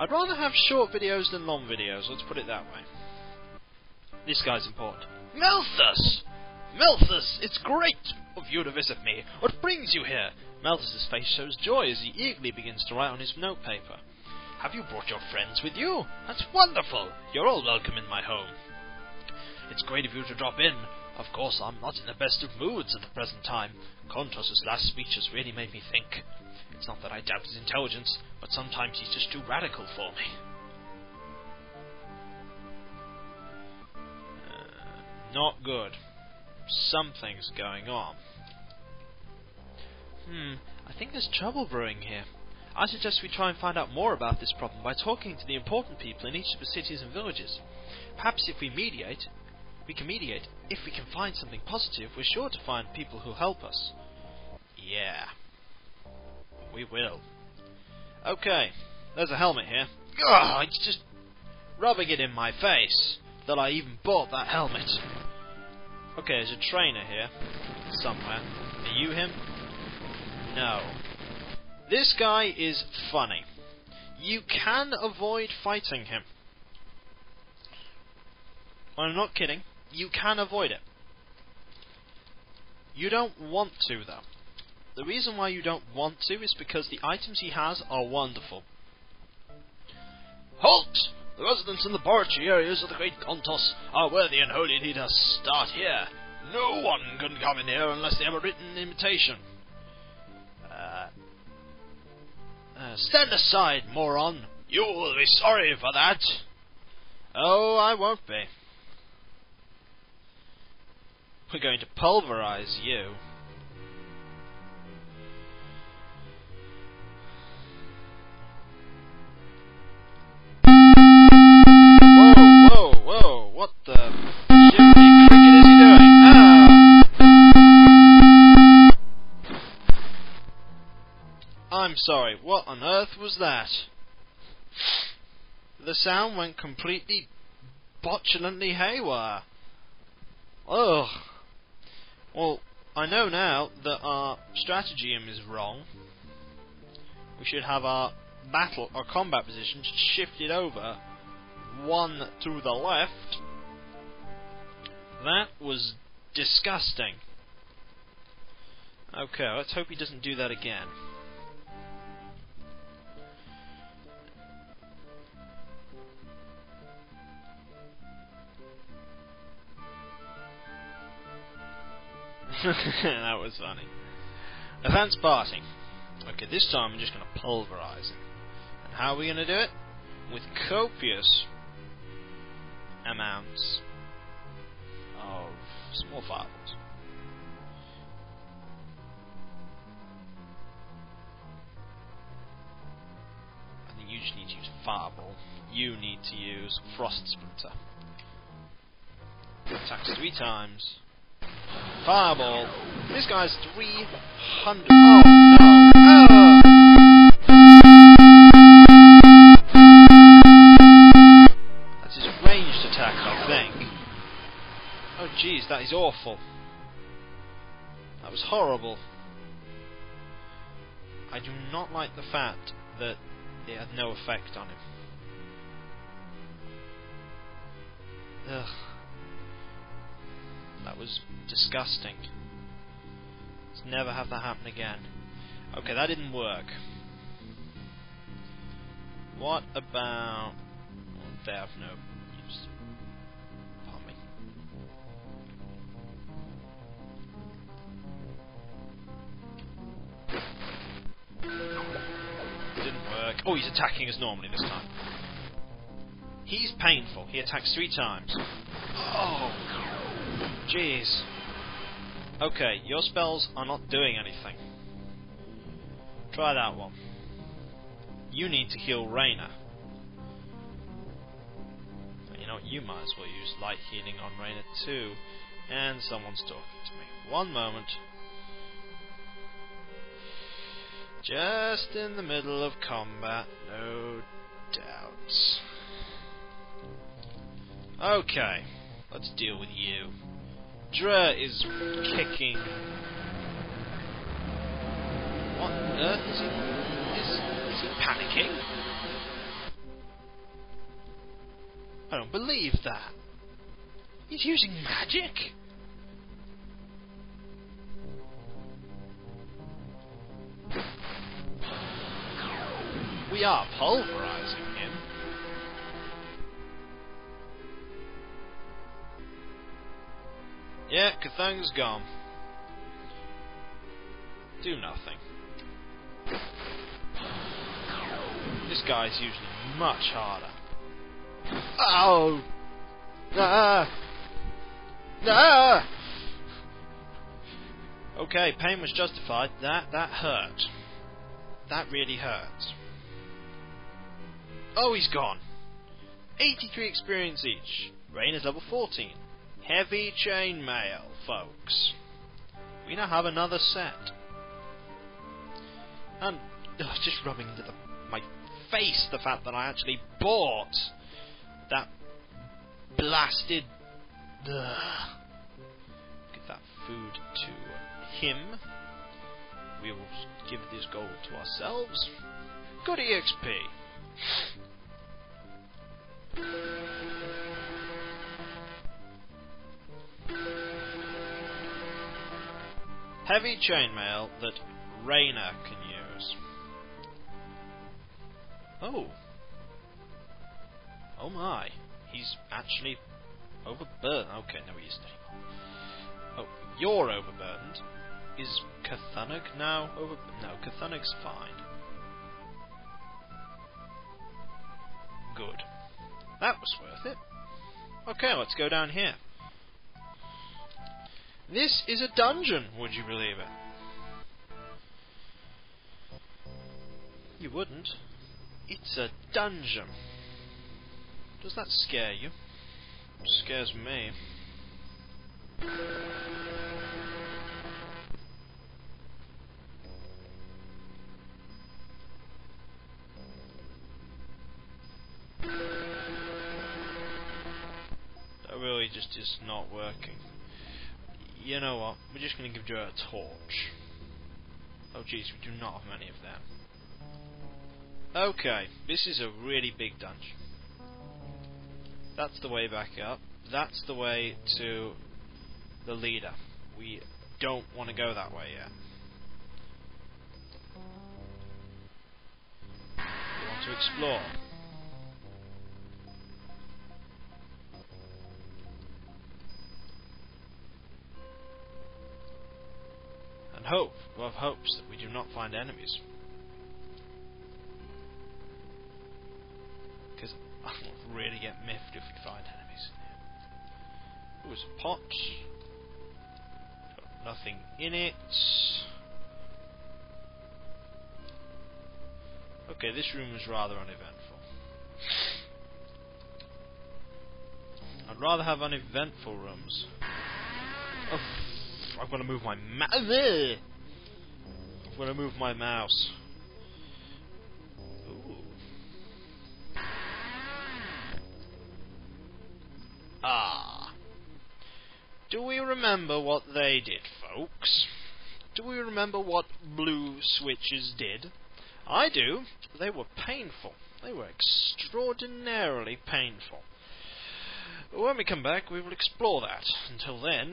I'd rather have short videos than long videos, let's put it that way. This guy's important. Malthus! Malthus, it's great of you to visit me. What brings you here? Malthus's face shows joy as he eagerly begins to write on his notepaper. Have you brought your friends with you? That's wonderful. You're all welcome in my home. It's great of you to drop in. Of course, I'm not in the best of moods at the present time. Kontos's last speech has really made me think. It's not that I doubt his intelligence, but sometimes he's just too radical for me. Uh, not good. Something's going on. Hmm, I think there's trouble brewing here. I suggest we try and find out more about this problem by talking to the important people in each of the cities and villages. Perhaps if we mediate, we can mediate. If we can find something positive, we're sure to find people who'll help us. Yeah. We will. Okay, there's a helmet here. Ugh, oh, it's just rubbing it in my face that I even bought that helmet. Okay, there's a trainer here. Somewhere. Are you him? No. This guy is funny. You can avoid fighting him. I'm not kidding. You can avoid it. You don't want to, though. The reason why you don't want to is because the items he has are wonderful. Halt! The residents in the laboratory areas of the Great Kontos are worthy and holy leaders. Start here. No one can come in here unless they have a written invitation. Uh, uh, stand aside, moron. You will be sorry for that. Oh, I won't be. We're going to pulverize you. What on earth was that? The sound went completely botulently haywire. Ugh. Well, I know now that our stratagem is wrong. We should have our battle or combat position shifted over one to the left. That was disgusting. Okay, let's hope he doesn't do that again. that was funny. Advance party. Okay, this time I'm just going to pulverize it. And how are we going to do it? With copious amounts of small fireballs. I think you just need to use fireball. You need to use frost splinter. Attacks three times. Fireball. This guy's 300. Oh no! Ah! That's his ranged attack, I think. Oh jeez, that is awful. That was horrible. I do not like the fact that it had no effect on him. Ugh. That was disgusting. Let's never have that happen again. Okay, that didn't work. What about... Well, they have no. Pardon me. Didn't work. Oh, he's attacking us normally this time. He's painful. He attacks three times. Oh, jeez. Okay, your spells are not doing anything. Try that one. You need to heal Rainer. You know what, you might as well use light healing on Rainer too. And someone's talking to me. One moment. Just in the middle of combat, no doubts. Okay, let's deal with you. Dre is kicking. What on earth is he? Is, is he panicking? I don't believe that. He's using magic? We are pulverizing Yeah, Cthulhu's gone. Do nothing. This guy's usually much harder. Oh! Ah! Ah! Okay, pain was justified. That that hurt. That really hurt. Oh, he's gone. 83 experience each. Rain is level 14. Heavy chainmail, folks. We now have another set. And oh, ugh, just rubbing into the, my face the fact that I actually bought that blasted. Ugh. Give that food to him. We will give this gold to ourselves. Good EXP. Heavy chainmail that Rainer can use. Oh. Oh my. He's actually overburdened. Okay, no he isn't anymore. Oh, you're overburdened. Is Cthulhu now over... No, Cthulhu's fine. Good. That was worth it. Okay, let's go down here. This is a dungeon, would you believe it? You wouldn't. It's a dungeon. Does that scare you? It scares me. That really just is not working. You know what? We're just going to give you a torch. Oh jeez, we do not have many of them. Okay, this is a really big dungeon. That's the way back up. That's the way to the leader. We don't want to go that way yet. We want to explore. Hope, we have hopes that we do not find enemies. Because I will really get miffed if we find enemies. It was a pot. Got nothing in it. Okay, this room is rather uneventful. I'd rather have uneventful rooms. Oh, I'm gonna move my mouse. I'm gonna move my mouse. Ooh. Ah. Do we remember what they did, folks? Do we remember what blue switches did? I do. They were painful. They were extraordinarily painful. When we come back, we will explore that. Until then,